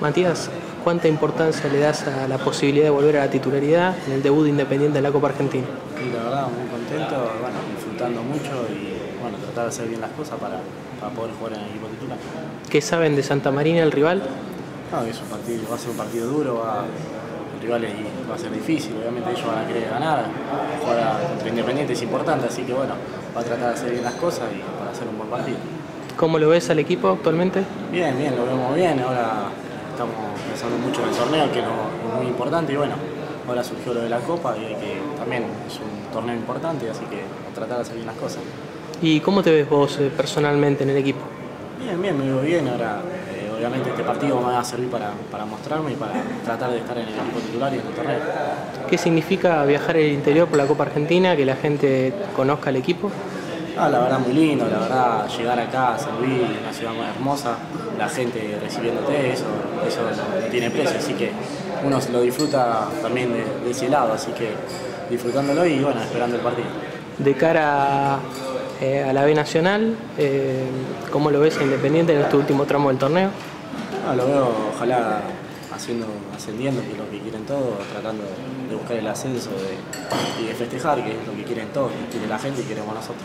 Matías, ¿cuánta importancia le das a la posibilidad de volver a la titularidad en el debut de Independiente de la Copa Argentina? Y la verdad, muy contento, bueno, disfrutando mucho y bueno, tratar de hacer bien las cosas para, para poder jugar en el equipo titular. ¿Qué saben de Santa Marina, el rival? No, es un partido, va a ser un partido duro, va, el rival es- va a ser difícil, obviamente ellos van a querer ganar, jugar contra Independiente es importante, así que bueno, va a tratar de hacer bien las cosas y para hacer un buen partido. ¿Cómo lo ves al equipo actualmente? Bien, bien, lo vemos bien, ahora estamos pensando mucho en el torneo, que es muy importante y bueno, ahora surgió lo de la Copa y que, también es un torneo importante, así que tratar de hacer bien las cosas. ¿Y cómo te ves vos eh, personalmente en el equipo? Bien, bien, me veo bien. Ahora, eh, obviamente, este partido me va a servir para, para mostrarme y para tratar de estar en el equipo titular y en el torneo. ¿Qué significa viajar el interior por la Copa Argentina, que la gente conozca el equipo? Ah, la verdad, muy lindo. La verdad, llegar acá a San Luis, una ciudad muy hermosa, la gente recibiéndote, eso, eso no tiene precio. Así que uno lo disfruta también de, de ese lado. Así que disfrutándolo y bueno, esperando el partido. De cara eh, a la B Nacional, eh, ¿cómo lo ves Independiente en este último tramo del torneo? Ah, lo veo, ojalá haciendo, ascendiendo, que es lo que quieren todos, tratando de buscar el ascenso de- y de festejar, que es lo que quieren todos, que quiere la gente y queremos nosotros.